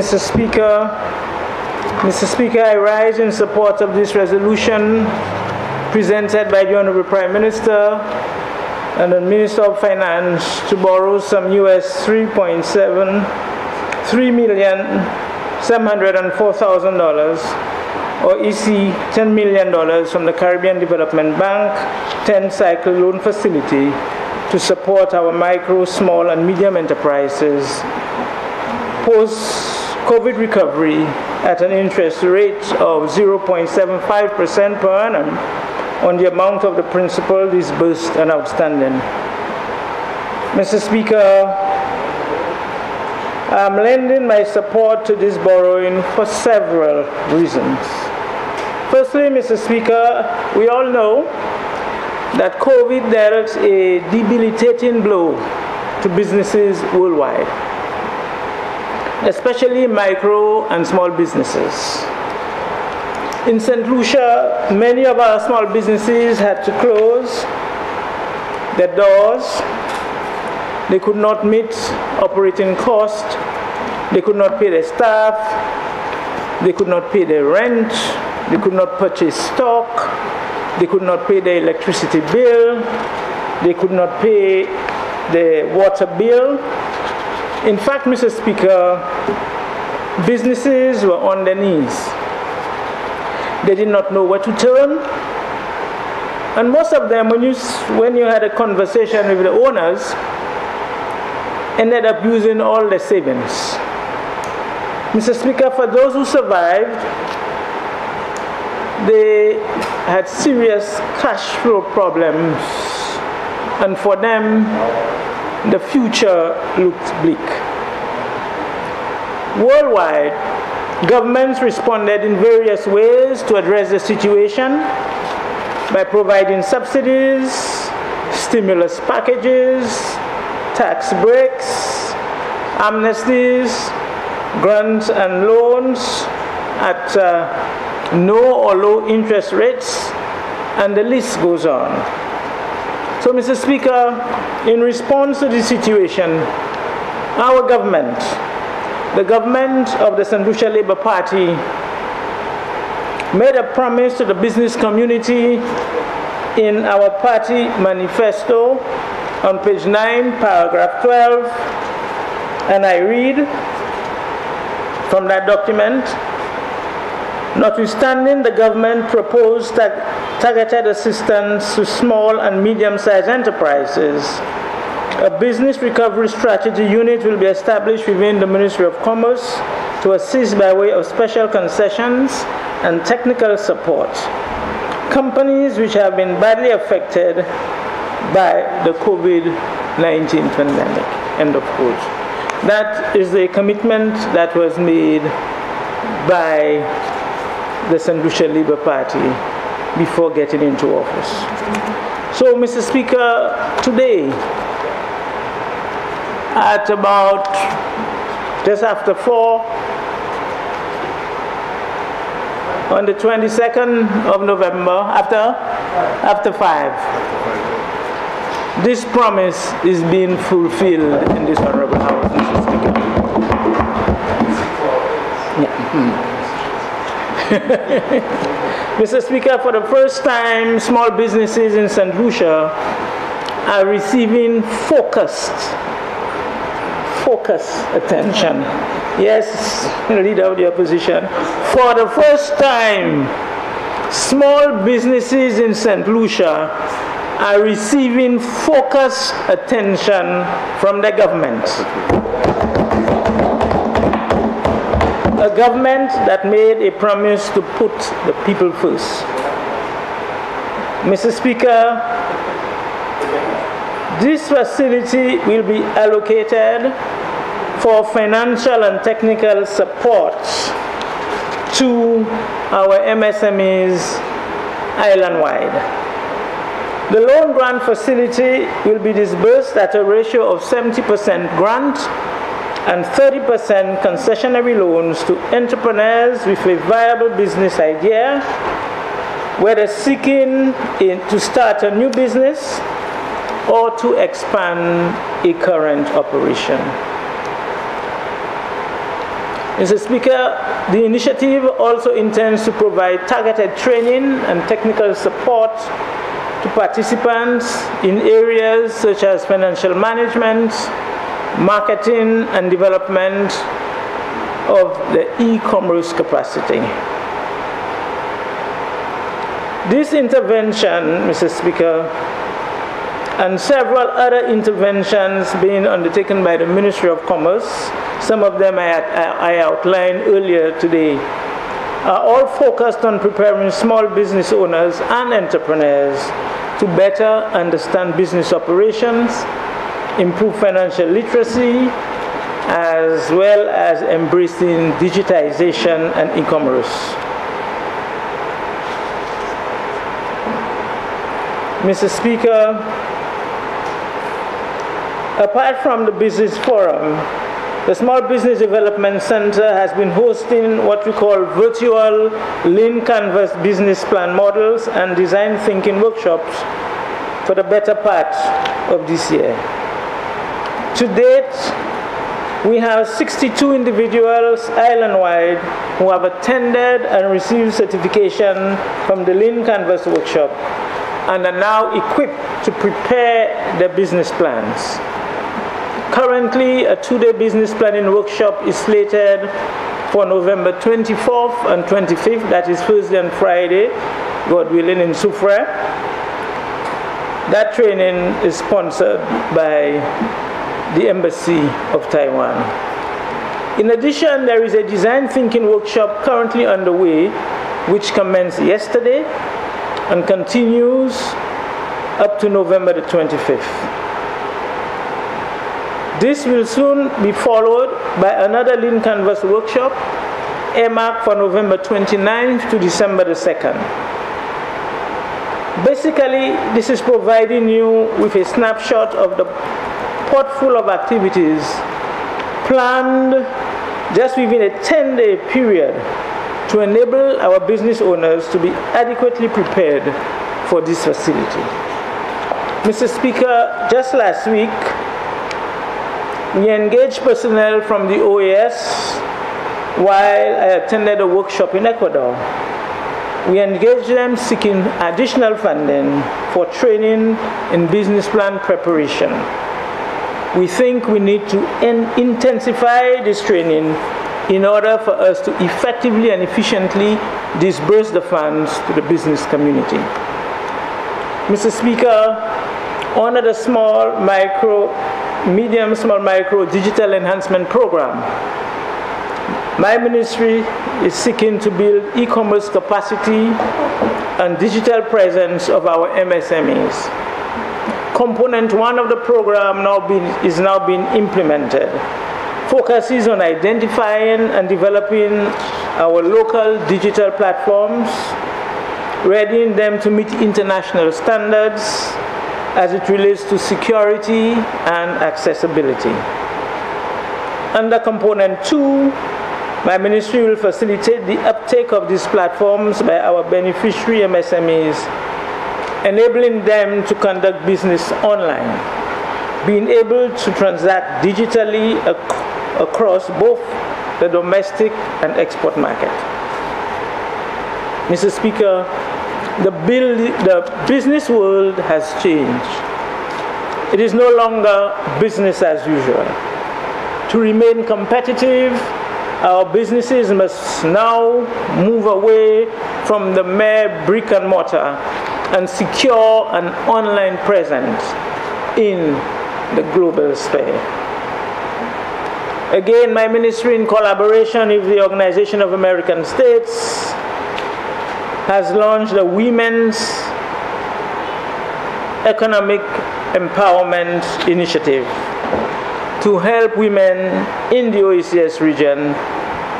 Mr. Speaker, Mr. Speaker, I rise in support of this resolution presented by the Honorable Prime Minister and the Minister of Finance to borrow some US 3.7, $3 million, $704,000 or EC $10 million from the Caribbean Development Bank 10 cycle loan facility to support our micro, small, and medium enterprises post COVID recovery at an interest rate of 0.75% per annum on the amount of the principal disbursed and outstanding. Mr. Speaker, I'm lending my support to this borrowing for several reasons. Firstly, Mr. Speaker, we all know that COVID dealt a debilitating blow to businesses worldwide, especially micro and small businesses. In St. Lucia, many of our small businesses had to close their doors. They could not meet operating costs. They could not pay their staff. They could not pay their rent. They could not purchase stock. They could not pay their electricity bill. They could not pay the water bill. In fact, Mr. Speaker, businesses were on their knees they did not know where to turn. And most of them, when you, when you had a conversation with the owners, ended up using all their savings. Mr. Speaker, for those who survived, they had serious cash flow problems, and for them, the future looked bleak. Worldwide, Governments responded in various ways to address the situation by providing subsidies, stimulus packages, tax breaks, amnesties, grants and loans at uh, no or low interest rates, and the list goes on. So, Mr. Speaker, in response to this situation, our government the government of the. Lucia Labour Party made a promise to the business community in our party manifesto on page 9, paragraph 12, and I read from that document Notwithstanding the government proposed targeted assistance to small and medium sized enterprises, a business recovery strategy unit will be established within the Ministry of Commerce to assist by way of special concessions and technical support. Companies which have been badly affected by the COVID-19 pandemic. End of quote. That is the commitment that was made by the St. Lucia Labour Party before getting into office. So, Mr. Speaker, today at about just after 4 on the 22nd of November, after, after 5. This promise is being fulfilled in this Honorable House, Mr. Speaker. Yeah. Mr. Speaker, for the first time, small businesses in St. Lucia are receiving focused focus attention. Yes, leader of the opposition. For the first time, small businesses in St. Lucia are receiving focused attention from the government. A government that made a promise to put the people first. Mr. Speaker, this facility will be allocated for financial and technical support to our MSMEs island-wide. The loan grant facility will be disbursed at a ratio of 70% grant and 30% concessionary loans to entrepreneurs with a viable business idea, whether seeking to start a new business or to expand a current operation. Mr. Speaker, the initiative also intends to provide targeted training and technical support to participants in areas such as financial management, marketing and development of the e-commerce capacity. This intervention, Mr. Speaker, and several other interventions being undertaken by the Ministry of Commerce, some of them I, I outlined earlier today, are all focused on preparing small business owners and entrepreneurs to better understand business operations, improve financial literacy, as well as embracing digitization and e-commerce. Mr. Speaker, apart from the Business Forum, the Small Business Development Center has been hosting what we call virtual Lean Canvas business plan models and design thinking workshops for the better part of this year. To date, we have 62 individuals island-wide who have attended and received certification from the Lean Canvas workshop and are now equipped to prepare their business plans. Currently, a two-day business planning workshop is slated for November 24th and 25th, that is Thursday and Friday, God willing, in Soufrière. That training is sponsored by the Embassy of Taiwan. In addition, there is a design thinking workshop currently underway, which commenced yesterday and continues up to November the 25th. This will soon be followed by another Lean Canvas workshop earmarked for November 29th to December the 2nd. Basically, this is providing you with a snapshot of the pot full of activities planned just within a 10 day period to enable our business owners to be adequately prepared for this facility. Mr. Speaker, just last week, we engaged personnel from the OAS while I attended a workshop in Ecuador. We engaged them seeking additional funding for training in business plan preparation. We think we need to intensify this training in order for us to effectively and efficiently disburse the funds to the business community. Mr. Speaker, under the small, micro, medium, small, micro digital enhancement program, my ministry is seeking to build e-commerce capacity and digital presence of our MSMEs component one of the program now being, is now being implemented focuses on identifying and developing our local digital platforms, readying them to meet international standards as it relates to security and accessibility. Under component two, my ministry will facilitate the uptake of these platforms by our beneficiary MSMEs enabling them to conduct business online, being able to transact digitally ac across both the domestic and export market. Mr. Speaker, the, the business world has changed. It is no longer business as usual. To remain competitive, our businesses must now move away from the mere brick and mortar and secure an online presence in the global sphere. Again, my ministry, in collaboration with the Organization of American States, has launched a Women's Economic Empowerment Initiative to help women in the OECS region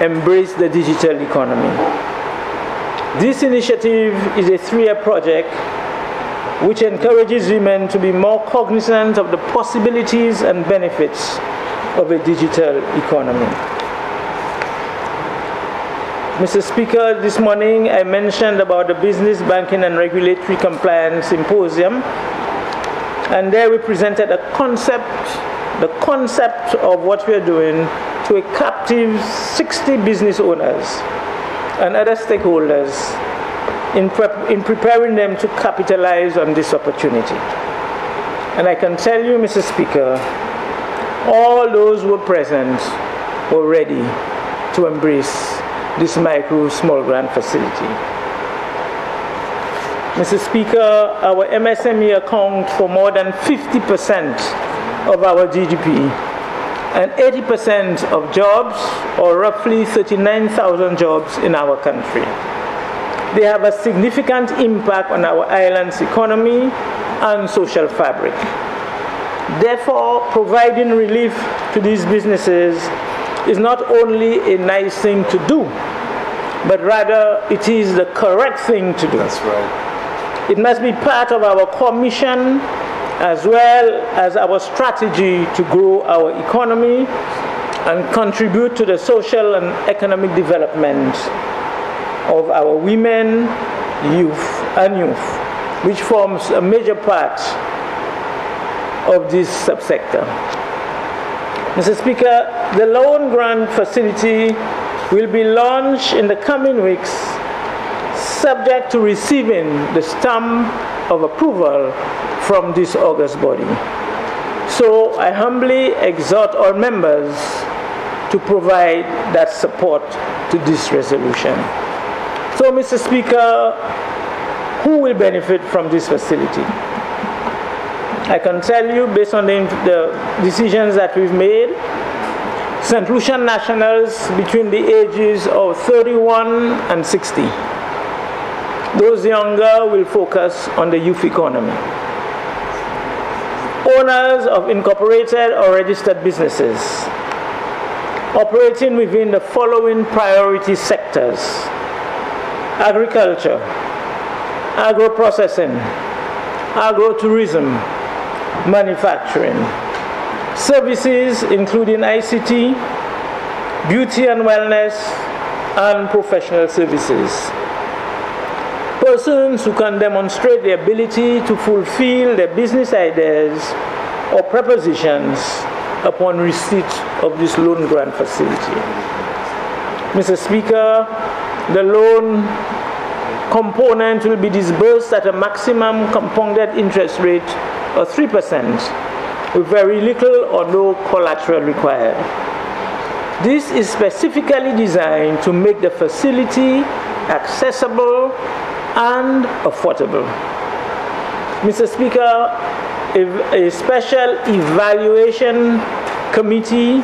embrace the digital economy. This initiative is a three-year project which encourages women to be more cognizant of the possibilities and benefits of a digital economy. Mr. Speaker, this morning I mentioned about the Business Banking and Regulatory Compliance Symposium, and there we presented a concept, the concept of what we are doing to a captive 60 business owners and other stakeholders in, in preparing them to capitalize on this opportunity. And I can tell you, Mr. Speaker, all those who were present were ready to embrace this micro small grant facility. Mr. Speaker, our MSME account for more than 50% of our GDP and 80% of jobs, or roughly 39,000 jobs in our country. They have a significant impact on our island's economy and social fabric. Therefore, providing relief to these businesses is not only a nice thing to do, but rather it is the correct thing to do. That's right. It must be part of our core mission as well as our strategy to grow our economy and contribute to the social and economic development of our women, youth, and youth, which forms a major part of this subsector. Mr. Speaker, the loan grant facility will be launched in the coming weeks, subject to receiving the stamp of approval from this august body. So I humbly exhort all members to provide that support to this resolution. So, Mr. Speaker, who will benefit from this facility? I can tell you, based on the, the decisions that we've made, St. Lucian nationals between the ages of 31 and 60. Those younger will focus on the youth economy. Owners of incorporated or registered businesses operating within the following priority sectors agriculture, agro-processing, agro-tourism, manufacturing. Services including ICT, beauty and wellness, and professional services. Persons who can demonstrate the ability to fulfill their business ideas or prepositions upon receipt of this loan grant facility. Mr. Speaker, the loan component will be disbursed at a maximum compounded interest rate of 3% with very little or no collateral required. This is specifically designed to make the facility accessible and affordable. Mr. Speaker, a special evaluation committee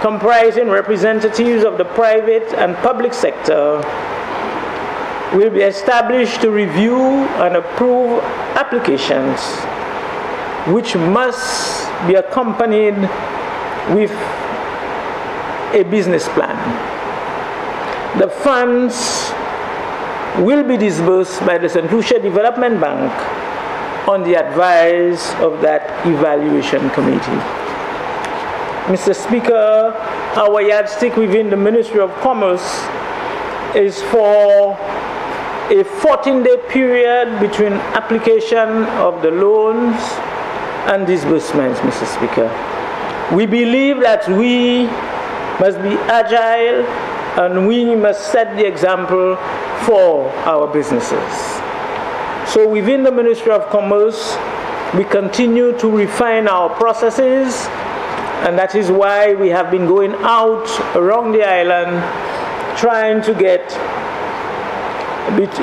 comprising representatives of the private and public sector will be established to review and approve applications which must be accompanied with a business plan. The funds will be disbursed by the St. Lucia Development Bank on the advice of that evaluation committee. Mr. Speaker, our yardstick within the Ministry of Commerce is for a 14 day period between application of the loans and disbursements, Mr. Speaker. We believe that we must be agile and we must set the example for our businesses. So within the Ministry of Commerce, we continue to refine our processes and that is why we have been going out around the island trying to get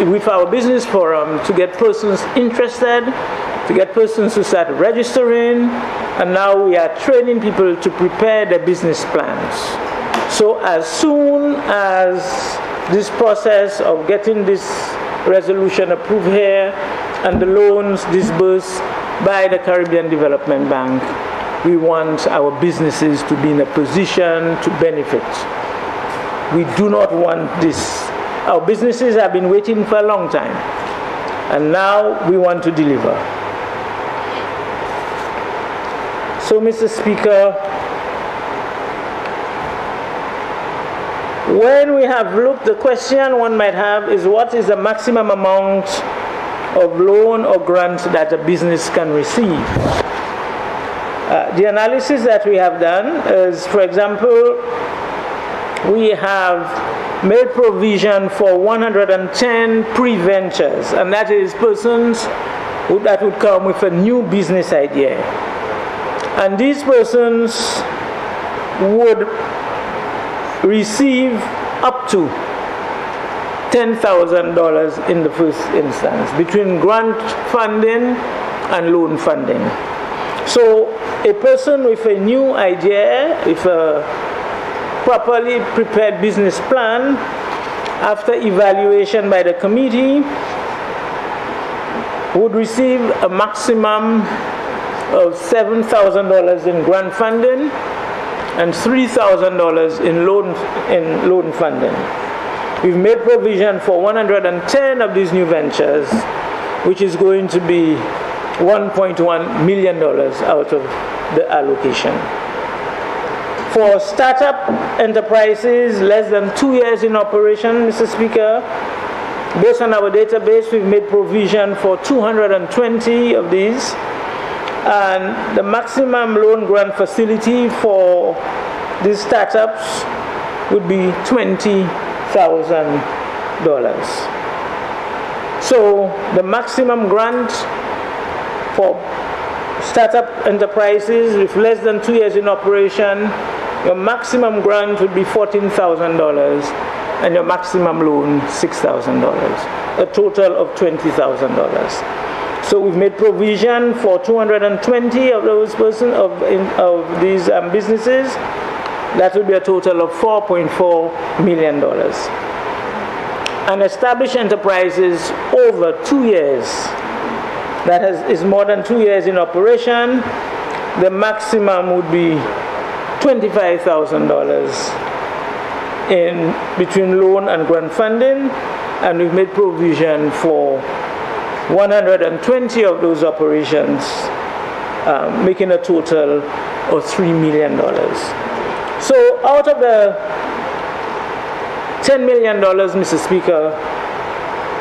with our business forum to get persons interested to get persons to start registering, and now we are training people to prepare their business plans. So as soon as this process of getting this resolution approved here and the loans disbursed by the Caribbean Development Bank, we want our businesses to be in a position to benefit. We do not want this. Our businesses have been waiting for a long time, and now we want to deliver. So, Mr. Speaker, when we have looked, the question one might have is what is the maximum amount of loan or grant that a business can receive? Uh, the analysis that we have done is, for example, we have made provision for 110 pre-ventures, and that is persons who, that would come with a new business idea. And these persons would receive up to $10,000 in the first instance between grant funding and loan funding. So a person with a new idea, with a properly prepared business plan, after evaluation by the committee, would receive a maximum of $7,000 in grant funding and $3,000 in loan, in loan funding. We've made provision for 110 of these new ventures, which is going to be $1.1 million out of the allocation. For startup enterprises less than two years in operation, Mr. Speaker, based on our database, we've made provision for 220 of these. And the maximum loan grant facility for these startups would be $20,000. So the maximum grant for startup enterprises with less than two years in operation, your maximum grant would be $14,000 and your maximum loan $6,000, a total of $20,000. So we've made provision for 220 of those person of, in, of these um, businesses. That would be a total of $4.4 million. And established enterprises over two years that has, is more than two years in operation, the maximum would be $25,000 in between loan and grant funding, and we've made provision for 120 of those operations, um, making a total of $3 million. So out of the $10 million, Mr. Speaker,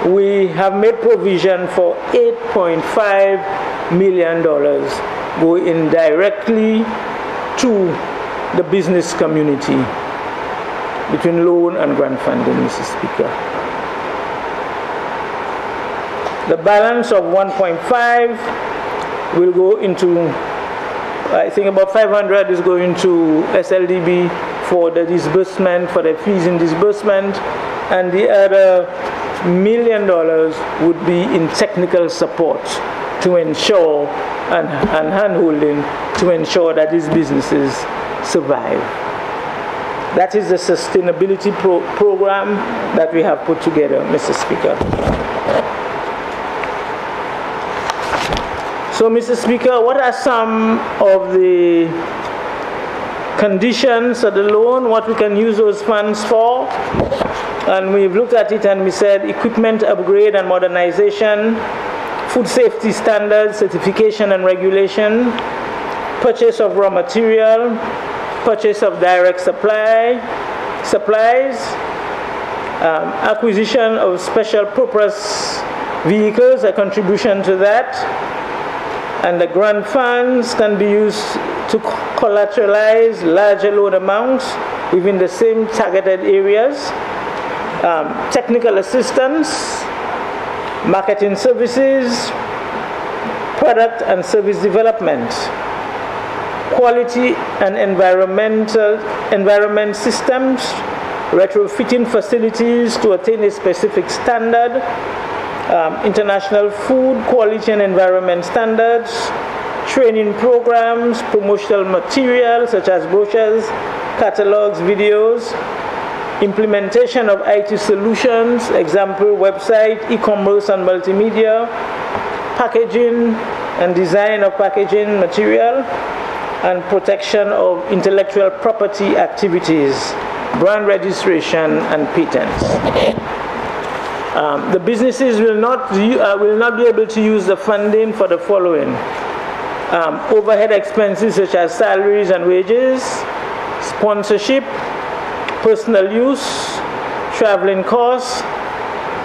we have made provision for $8.5 million going directly to the business community between loan and grant funding, Mr. Speaker. The balance of 1.5 will go into, I think about 500 is going to SLDB for the disbursement, for the fees in disbursement, and the other million dollars would be in technical support to ensure and, and handholding to ensure that these businesses survive. That is the sustainability pro program that we have put together, Mr. Speaker. So, Mr. Speaker, what are some of the conditions of the loan, what we can use those funds for? And we've looked at it and we said equipment upgrade and modernization, food safety standards, certification and regulation, purchase of raw material, purchase of direct supply, supplies, um, acquisition of special purpose vehicles, a contribution to that, and the grant funds can be used to collateralize larger loan amounts within the same targeted areas. Um, technical assistance, marketing services, product and service development, quality and environmental environment systems, retrofitting facilities to attain a specific standard, um, international food quality and environment standards, training programs, promotional material such as brochures, catalogs, videos, implementation of IT solutions, example website, e-commerce and multimedia, packaging and design of packaging material, and protection of intellectual property activities, brand registration and patents. Um, the businesses will not, uh, will not be able to use the funding for the following. Um, overhead expenses such as salaries and wages, sponsorship, personal use, traveling costs,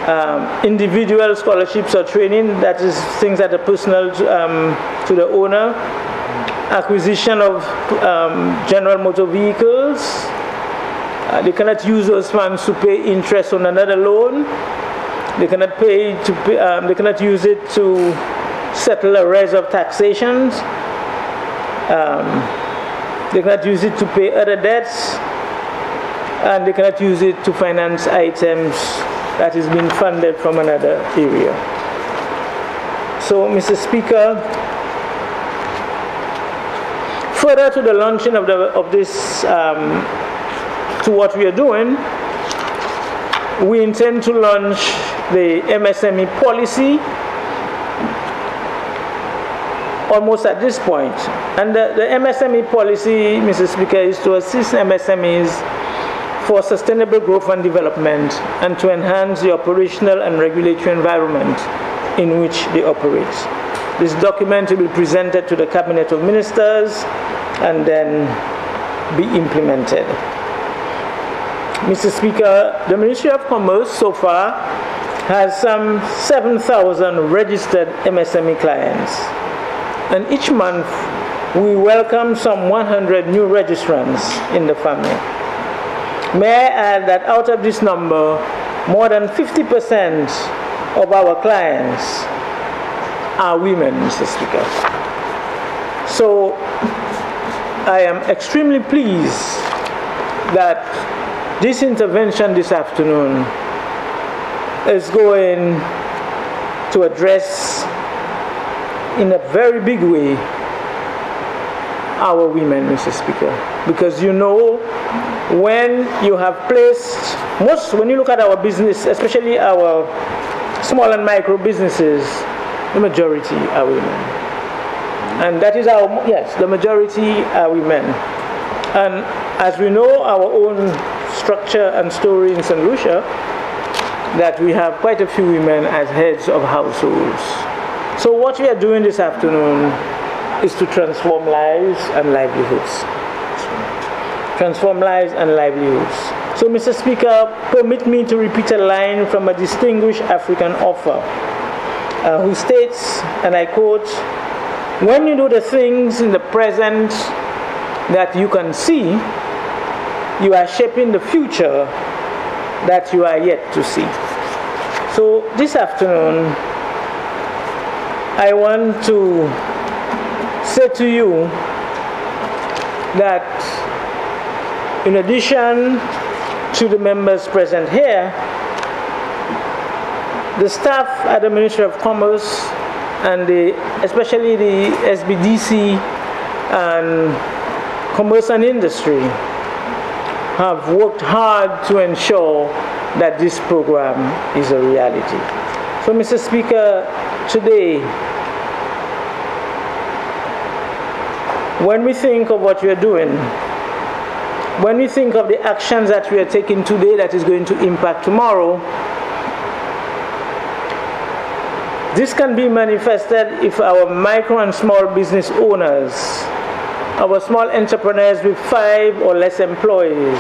um, individual scholarships or training, that is things that are personal to, um, to the owner, acquisition of um, general motor vehicles. Uh, they cannot use those funds to pay interest on another loan. They cannot pay to pay, um, they cannot use it to settle arrears of taxations. Um, they cannot use it to pay other debts, and they cannot use it to finance items that is being funded from another area. So, Mr. Speaker, further to the launching of, the, of this, um, to what we are doing, we intend to launch the MSME policy almost at this point. And the, the MSME policy, Mr. Speaker, is to assist MSMEs for sustainable growth and development and to enhance the operational and regulatory environment in which they operate. This document will be presented to the Cabinet of Ministers and then be implemented. Mr. Speaker, the Ministry of Commerce so far has some 7,000 registered MSME clients. And each month we welcome some 100 new registrants in the family. May I add that out of this number, more than 50% of our clients are women, Mr. Speaker. So I am extremely pleased that this intervention this afternoon is going to address in a very big way our women, Mr. Speaker. Because you know, when you have placed, most, when you look at our business, especially our small and micro businesses, the majority are women. And that is our, yes, the majority are women. And as we know, our own structure and story in St. Lucia, that we have quite a few women as heads of households. So what we are doing this afternoon is to transform lives and livelihoods. Transform lives and livelihoods. So, Mr. Speaker, permit me to repeat a line from a distinguished African author uh, who states, and I quote, When you do the things in the present that you can see, you are shaping the future that you are yet to see. So, this afternoon, I want to say to you that in addition to the members present here, the staff at the Ministry of Commerce and the, especially the SBDC and Commerce and Industry have worked hard to ensure that this program is a reality. So, Mr. Speaker, today, when we think of what we are doing, when we think of the actions that we are taking today that is going to impact tomorrow, this can be manifested if our micro and small business owners, our small entrepreneurs with five or less employees,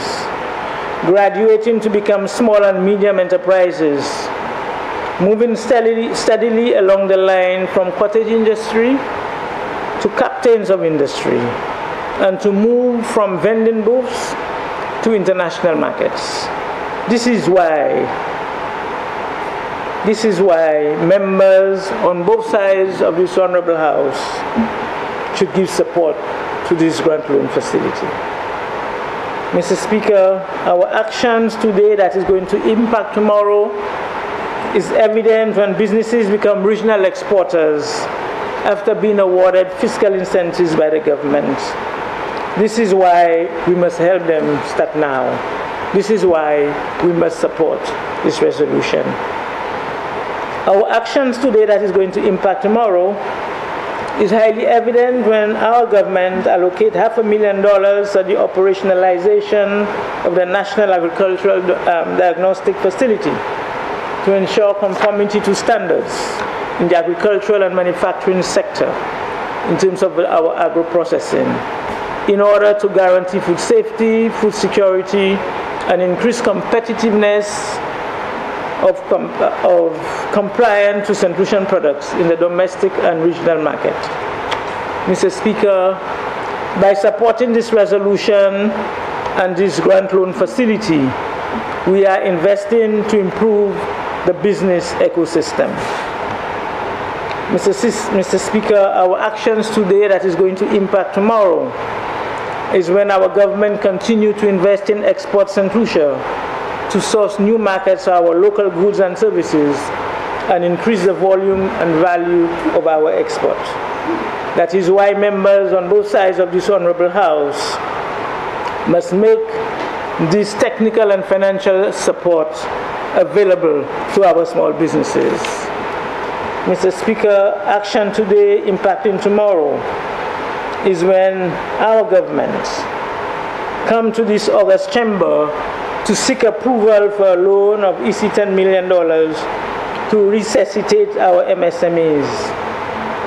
graduating to become small and medium enterprises, moving steadily, steadily along the line from cottage industry to captains of industry, and to move from vending booths to international markets. This is why this is why members on both sides of this honorable house should give support to this grant loan facility. Mr. Speaker, our actions today that is going to impact tomorrow is evident when businesses become regional exporters after being awarded fiscal incentives by the government. This is why we must help them start now. This is why we must support this resolution. Our actions today that is going to impact tomorrow is highly evident when our government allocate half a million dollars for the operationalization of the National Agricultural um, Diagnostic Facility to ensure conformity to standards in the agricultural and manufacturing sector in terms of our agro-processing in order to guarantee food safety, food security, and increase competitiveness of, com of compliant to St. Products in the domestic and regional market. Mr. Speaker, by supporting this resolution and this grant loan facility, we are investing to improve the business ecosystem. Mr. Mr. Speaker, our actions today that is going to impact tomorrow is when our government continue to invest in export St. Lucia to source new markets for our local goods and services and increase the volume and value of our export. That is why members on both sides of this honorable house must make this technical and financial support available to our small businesses. Mr. Speaker, action today impacting tomorrow is when our government come to this August chamber to seek approval for a loan of EC $10 million to resuscitate our MSMEs,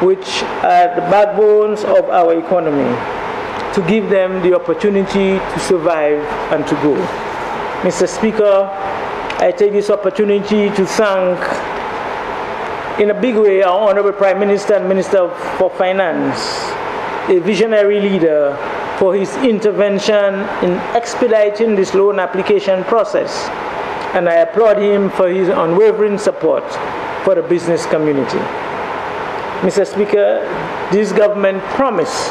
which are the backbones of our economy, to give them the opportunity to survive and to grow. Mr. Speaker, I take this opportunity to thank in a big way our Honorable Prime Minister and Minister for Finance, a visionary leader for his intervention in expediting this loan application process. And I applaud him for his unwavering support for the business community. Mr. Speaker, this government promised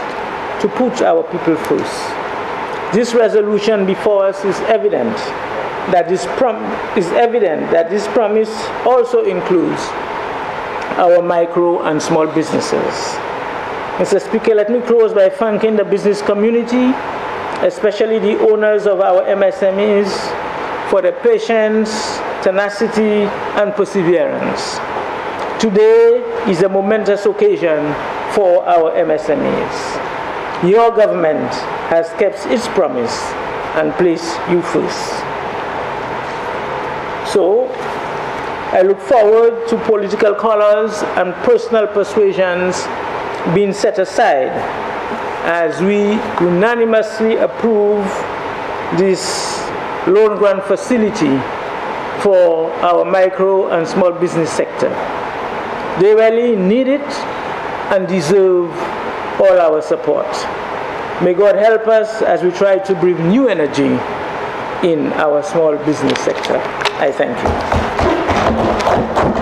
to put our people first. This resolution before us is evident that this prom- is evident that this promise also includes our micro and small businesses. Mr. Speaker, let me close by thanking the business community, especially the owners of our MSMEs, for their patience, tenacity, and perseverance. Today is a momentous occasion for our MSMEs. Your government has kept its promise and placed you first. So, I look forward to political colors and personal persuasions being set aside as we unanimously approve this loan grant facility for our micro and small business sector. They really need it and deserve all our support. May God help us as we try to bring new energy in our small business sector. I thank you.